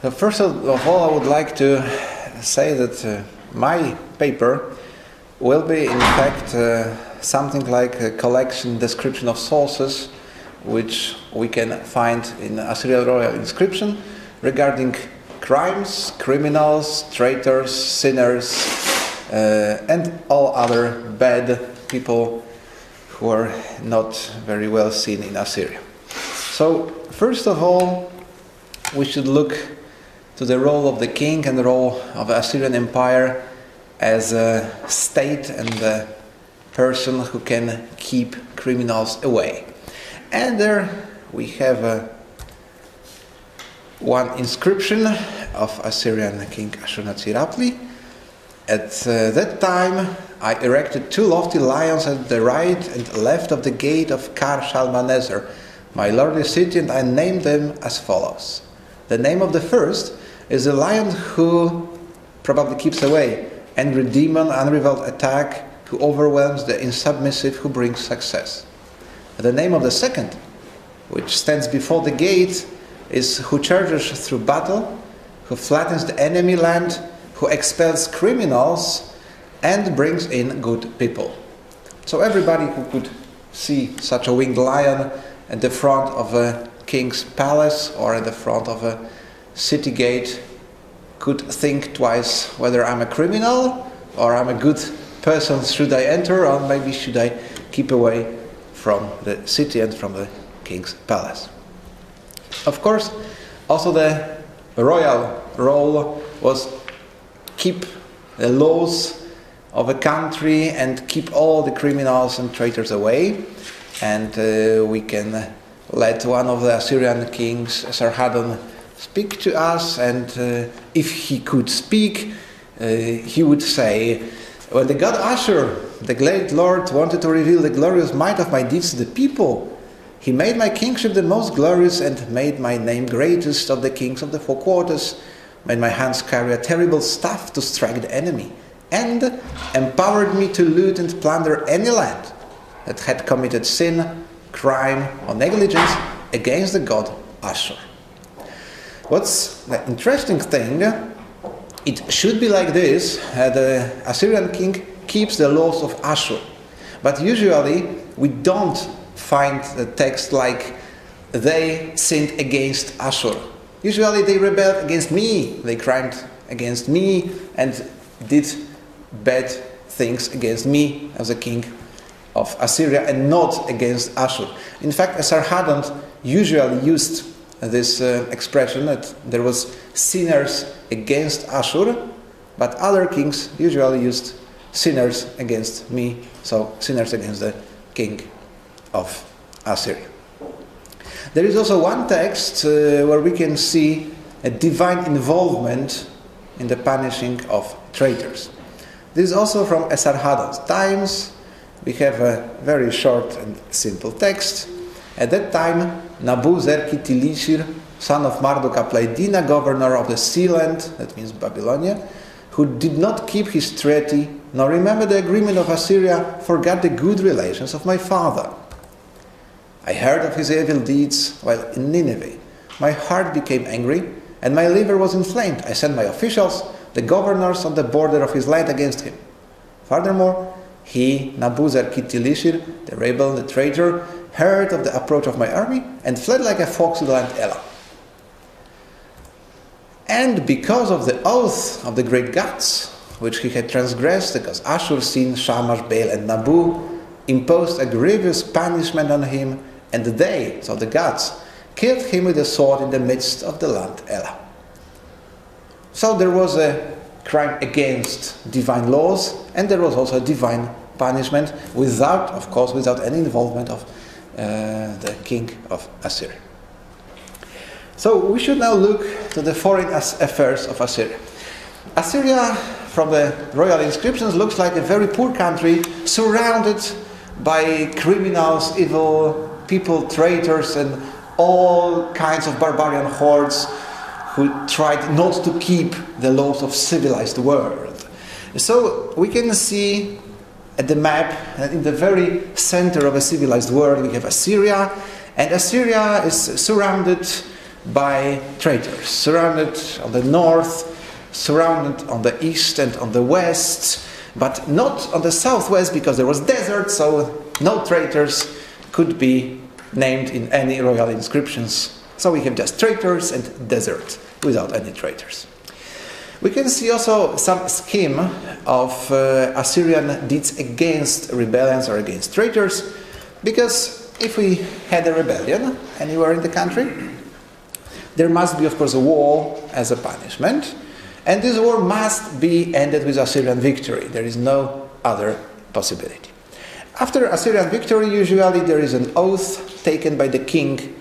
Uh, First of all, I would like to say that uh, my paper will be, in fact, uh, something like a collection description of sources which we can find in Assyrian royal inscription regarding crimes, criminals, traitors, sinners, uh, and all other bad people who are not very well seen in Assyria. So, first of all, we should look to the role of the king and the role of the Assyrian Empire as a state and a person who can keep criminals away. And there we have uh, one inscription of Assyrian king Ashurnasirapli. At uh, that time, I erected two lofty lions at the right and left of the gate of Kar Shalmaneser, my lordly city, and I named them as follows. The name of the first is the lion who probably keeps away, angry demon, unrevealed attack, who overwhelms the insubmissive, who brings success. The name of the second, which stands before the gate, is who charges through battle, who flattens the enemy land, who expels criminals, and brings in good people. So everybody who could see such a winged lion at the front of a king's palace or at the front of a city gate could think twice whether I'm a criminal or I'm a good person. Should I enter or maybe should I keep away from the city and from the king's palace? Of course, also the royal role was keep the laws of a country and keep all the criminals and traitors away. And uh, we can let one of the Assyrian kings, Esarhaddon, speak to us. And uh, if he could speak, uh, he would say, When the god Ashur, the great Lord, wanted to reveal the glorious might of my deeds to the people, he made my kingship the most glorious and made my name greatest of the kings of the four quarters, made my hands carry a terrible staff to strike the enemy, and empowered me to loot and plunder any land that had committed sin, crime, or negligence against the god Ashur. What's the interesting thing? It should be like this uh, the Assyrian king keeps the laws of Ashur. But usually we don't find a text like they sinned against Ashur. Usually they rebelled against me, they crimed against me and did bad things against me as a king of Assyria and not against Ashur. In fact, Esarhaddon usually used this uh, expression that there was sinners against Ashur, but other kings usually used sinners against me, so sinners against the king of Assyria. There is also one text uh, where we can see a divine involvement in the punishing of traitors. This is also from Esarhaddon's times. We have a very short and simple text. At that time, Nabu-Zer-Kitti-Lishir, son of Marduk-Apla-Iddina, governor of the sea land, that means Babylonia, who did not keep his treaty nor remember the agreement of Assyria, forgot the good relations of my father. I heard of his evil deeds while in Nineveh. My heart became angry, and my liver was inflamed. I sent my officials, the governors on the border of his land, against him. Furthermore, he, Nabu-Zer-Kitti-Lishir, the rebel, and the traitor, heard of the approach of my army and fled like a fox to the land Elam. And because of the oath of the great gods, which he had transgressed, because Ashur, Sin, Shamash, Baal, and Nabu imposed a grievous punishment on him, and they, so the gods, killed him with a sword in the midst of the land Elam. So there was a crime against divine laws, and there was also a divine punishment without, of course, without any involvement of Uh, the king of Assyria. So we should now look to the foreign affairs of Assyria. Assyria, from the royal inscriptions, looks like a very poor country surrounded by criminals, evil people, traitors, and all kinds of barbarian hordes who tried not to keep the laws of civilized world. So we can see at the map that in the very center of a civilized world we have Assyria, and Assyria is surrounded by traitors, surrounded on the north, surrounded on the east and on the west, but not on the southwest because there was desert, so no traitors could be named in any royal inscriptions. So we have just traitors and desert without any traitors. We can see also some scheme of uh, Assyrian deeds against rebellions or against traitors, because if we had a rebellion anywhere in the country, there must be, of course, a war as a punishment, and this war must be ended with Assyrian victory. There is no other possibility. After Assyrian victory, usually there is an oath taken by the king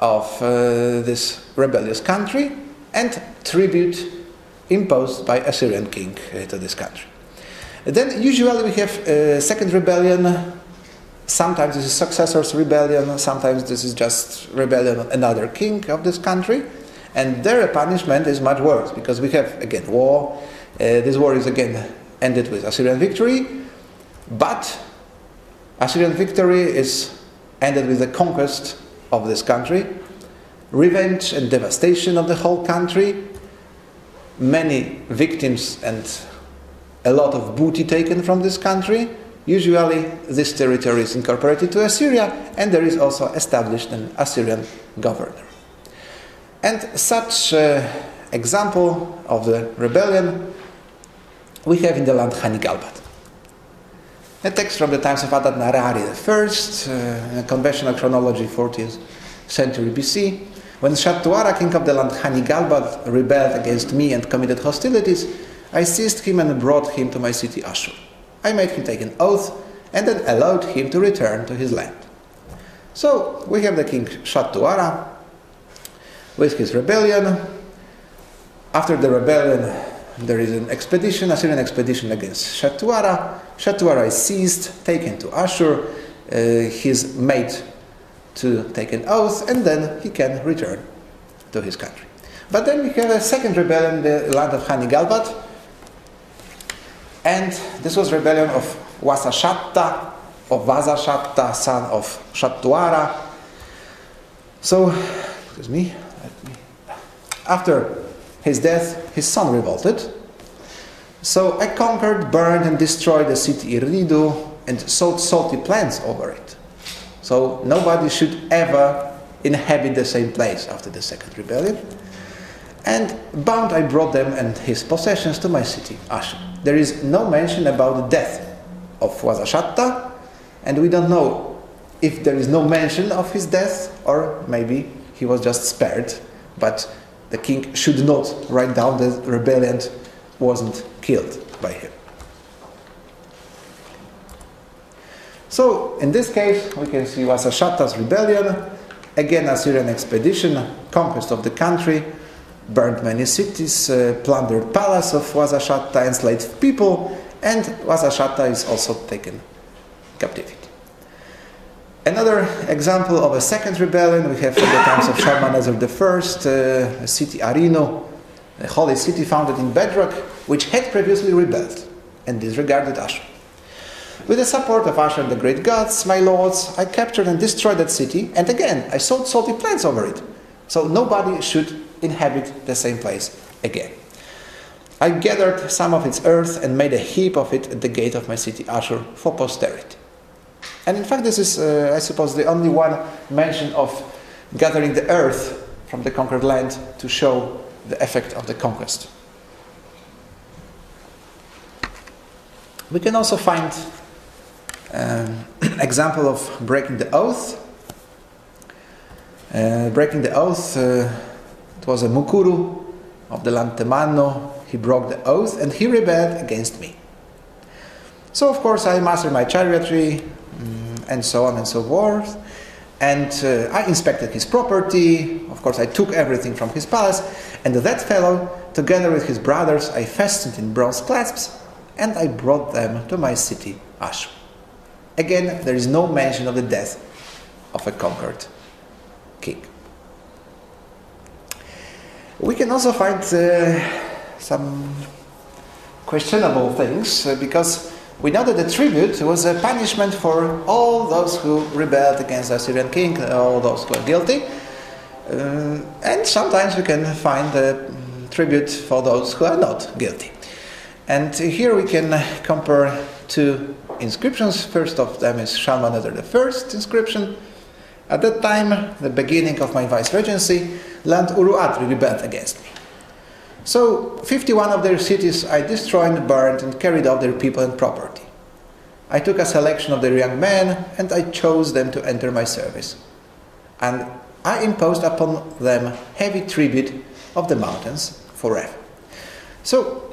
of uh, this rebellious country and tribute imposed by Assyrian king uh, to this country. Then usually we have a second rebellion. Sometimes this is successor's rebellion, sometimes this is just rebellion of another king of this country. And their punishment is much worse because we have again war. Uh, this war is again ended with Assyrian victory, but Assyrian victory is ended with the conquest of this country, revenge and devastation of the whole country, many victims and a lot of booty taken from this country. Usually, this territory is incorporated to Assyria, and there is also established an Assyrian governor. And such uh, example of the rebellion we have in the land Hanigalbat. A text from the times of Adad Nirari I, uh, conventional chronology, 14th century BC. When Shattuara, king of the land Hanigalbat, rebelled against me and committed hostilities, I seized him and brought him to my city Ashur. I made him take an oath and then allowed him to return to his land. So we have the king Shattuara with his rebellion. After the rebellion, there is an expedition, a Assyrian expedition against Shattuara. Shattuara is seized, taken to Ashur. Uh, made to take an oath, and then he can return to his country. But then we have a second rebellion in the land of Hanigalbat, and this was rebellion of Wasashatta, of Vazashatta, son of Shattuara. So, excuse me, after his death, his son revolted. So I conquered, burned, and destroyed the city Irridu and sowed salty plants over it. So nobody should ever inhabit the same place after the second rebellion. And bound I brought them and his possessions to my city, Ashur. There is no mention about the death of Wasashatta, and we don't know if there is no mention of his death, or maybe he was just spared, but the king should not write down that the rebellion wasn't killed by him. So, in this case, we can see Wasashatta's rebellion, again Assyrian expedition, conquest of the country, burned many cities, uh, plundered palace of Wasashatta, enslaved people, and Wasashatta is also taken captivity. Another example of a second rebellion we have from the times of Shalmaneser I, uh, city Arinu, a holy city founded in bedrock, which had previously rebelled and disregarded Ashur. With the support of Ashur and the great gods, my lords, I captured and destroyed that city, and again I sowed salty plants over it. So nobody should inhabit the same place again. I gathered some of its earth and made a heap of it at the gate of my city Ashur for posterity. And in fact, this is, uh, I suppose, the only one mention of gathering the earth from the conquered land to show the effect of the conquest. We can also find um, example of breaking the oath. Uh, breaking the oath, uh, it was a Mukuru of the land Temano. He broke the oath and he rebelled against me. So, of course, I mastered my chariotry, and so on and so forth. And uh, I inspected his property. Of course, I took everything from his palace. And that fellow, together with his brothers, I fastened in bronze clasps and I brought them to my city, Ashur. Again, there is no mention of the death of a conquered king. We can also find uh, some questionable things uh, because we know that the tribute was a punishment for all those who rebelled against the Assyrian king, all those who are guilty. Uh, and sometimes we can find a tribute for those who are not guilty. And here we can compare two inscriptions. First of them is Shalmaneser I inscription. At that time, the beginning of my vice regency, Land Uruatri rebelled against me. So, 51 of their cities I destroyed, burned, and carried off their people and property. I took a selection of their young men and I chose them to enter my service. And I imposed upon them heavy tribute of the mountains forever. So,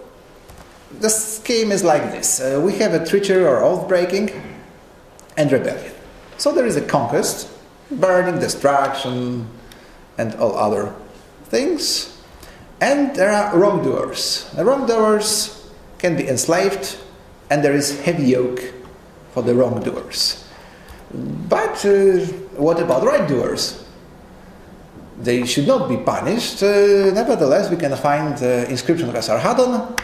the scheme is like this uh, we have a treachery or oath breaking and rebellion. So, there is a conquest, burning, destruction, and all other things. And there are wrongdoers. The wrongdoers can be enslaved, and there is heavy yoke for the wrongdoers. But uh, what about right doers? They should not be punished. Uh, nevertheless, we can find the inscription of Esarhaddon.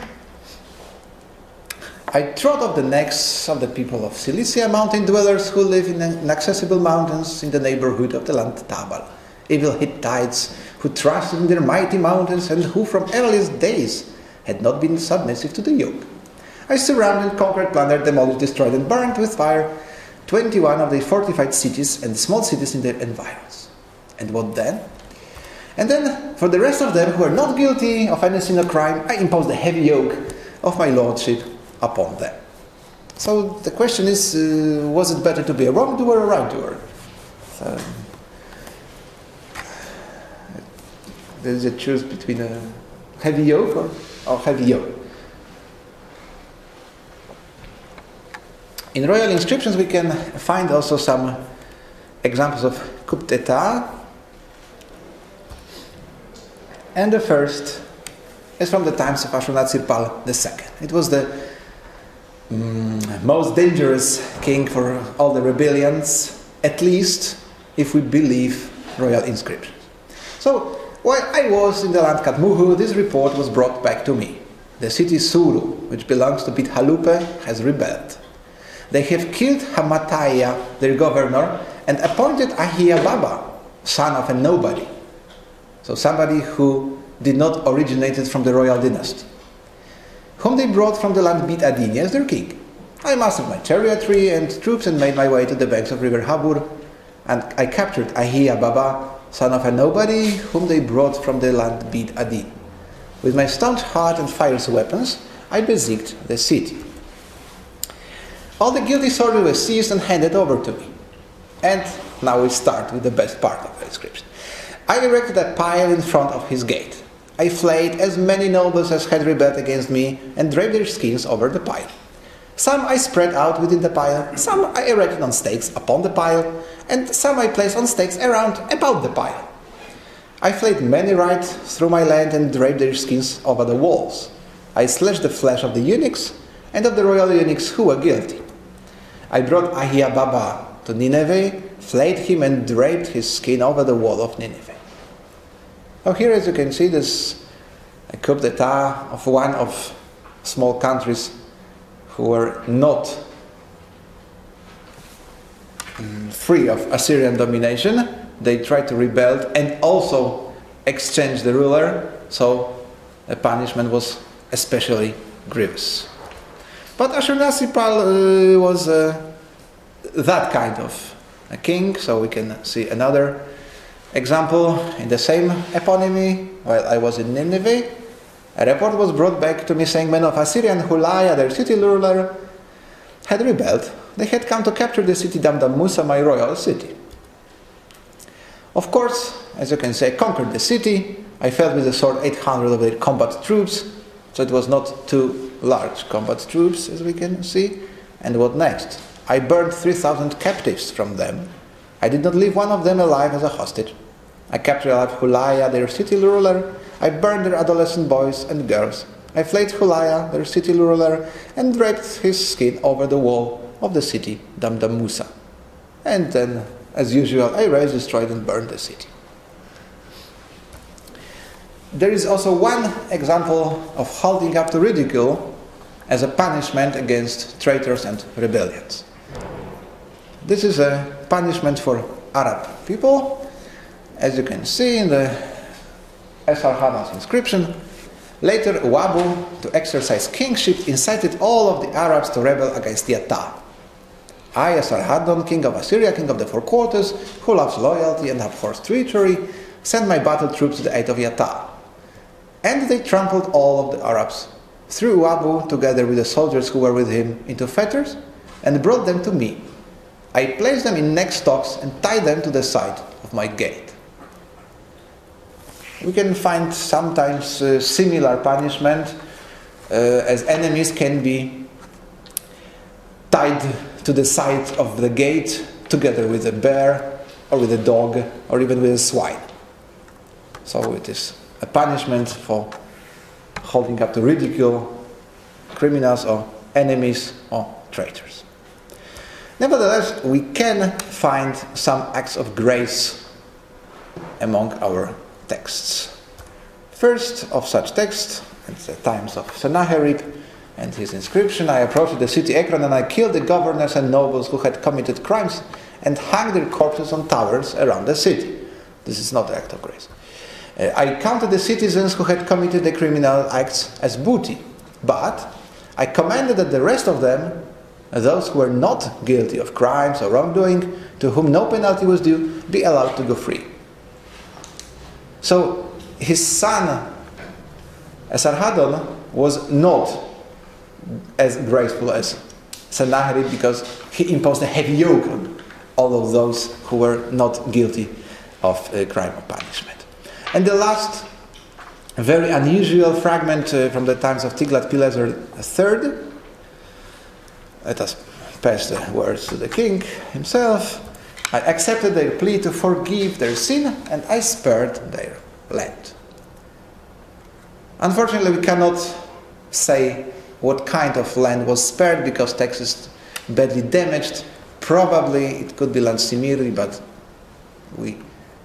I trod off the necks of the people of Cilicia, mountain dwellers who live in inaccessible mountains in the neighborhood of the land Tabal. Evil Hittites who trusted in their mighty mountains and who from earliest days had not been submissive to the yoke. I surrounded, conquered, plundered, demolished, destroyed, and burned with fire 21 of the fortified cities and small cities in their environs. And what then? And then, for the rest of them who are not guilty of any sin or crime, I imposed the heavy yoke of my lordship upon them. So the question is uh, was it better to be a wrongdoer or a right doer? So, there is a choice between a heavy yoke or, or heavy yoke. In royal inscriptions, we can find also some examples of coup d'etat. And the first is from the times of Ashurnasirpal II. It was the um, most dangerous king for all the rebellions, at least if we believe royal inscriptions. So while I was in the land Katmuhu, this report was brought back to me. The city Suru, which belongs to Bit Halupe, has rebelled. They have killed Hamataya, their governor, and appointed Ahia Baba, son of a nobody. So somebody who did not originate from the royal dynasty, whom they brought from the land Bit Adini as their king. I mastered my chariotry and troops and made my way to the banks of river Habur, and I captured Ahia Baba, son of a nobody, whom they brought from the land Bit Adini. With my staunch heart and fierce weapons, I besieged the city. All the guilty soldiers were seized and handed over to me. And now we start with the best part of the inscription. I erected a pile in front of his gate. I flayed as many nobles as had rebelled against me and draped their skins over the pile. Some I spread out within the pile, some I erected on stakes upon the pile, and some I placed on stakes around about the pile. I flayed many right through my land and draped their skins over the walls. I slashed the flesh of the eunuchs and of the royal eunuchs who were guilty. I brought Ahia Baba to Nineveh, flayed him, and draped his skin over the wall of Nineveh. Now, here, as you can see, this a coup d'etat of one of small countries who were not mm, free of Assyrian domination. They tried to rebel and also exchange the ruler, so the punishment was especially grievous. But Ashurnasirpal uh, was uh, that kind of a king, so we can see another example in the same eponymy while I was in Nineveh. A report was brought back to me saying men of Assyria and Hulaya, their city ruler, had rebelled. They had come to capture the city Damdamusa, my royal city. Of course, as you can say, I conquered the city. I felled with the sword 800 of their combat troops, so it was not too large combat troops, as we can see. And what next? I burned 3,000 captives from them. I did not leave one of them alive as a hostage. I captured Hulaya, their city ruler, I burned their adolescent boys and girls. I flayed Hulaya, their city ruler, and draped his skin over the wall of the city Damdamusa. And then, as usual, I razed, destroyed, and burned the city. There is also one example of holding up to ridicule as a punishment against traitors and rebellions. This is a punishment for Arab people, as you can see in the Esarhaddon's inscription, later Wabu, to exercise kingship, incited all of the Arabs to rebel against the Yatta. I, Esarhaddon, king of Assyria, king of the four quarters, who loves loyalty and abhors treachery, sent my battle troops to the aid of Yatta. And they trampled all of the Arabs, threw Wabu, together with the soldiers who were with him, into fetters, and brought them to me. I placed them in neck stocks and tied them to the side of my gate. We can find sometimes uh, similar punishment uh, as enemies can be tied to the side of the gate together with a bear or with a dog or even with a swine. So it is a punishment for holding up to ridicule criminals or enemies or traitors. Nevertheless, we can find some acts of grace among our texts. First of such texts, at the times of Sennacherib and his inscription, I approached the city Ekron and I killed the governors and nobles who had committed crimes and hung their corpses on towers around the city. This is not the act of grace. Uh, I counted the citizens who had committed the criminal acts as booty, but I commanded that the rest of them, those who were not guilty of crimes or wrongdoing, to whom no penalty was due, be allowed to go free. So his son, Esarhaddon, was not as graceful as Sennacherib because he imposed a heavy yoke on all of those who were not guilty of uh, crime or punishment. And the last very unusual fragment uh, from the times of Tiglath-Pileser III. Let us pass the words to the king himself. I accepted their plea to forgive their sin and I spared their land. Unfortunately, we cannot say what kind of land was spared because text is badly damaged. Probably it could be land Simiri, but we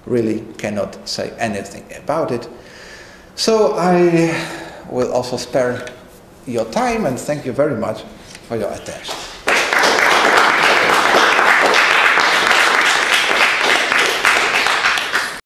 really cannot say anything about it. So I will also spare your time and thank you very much for your attention.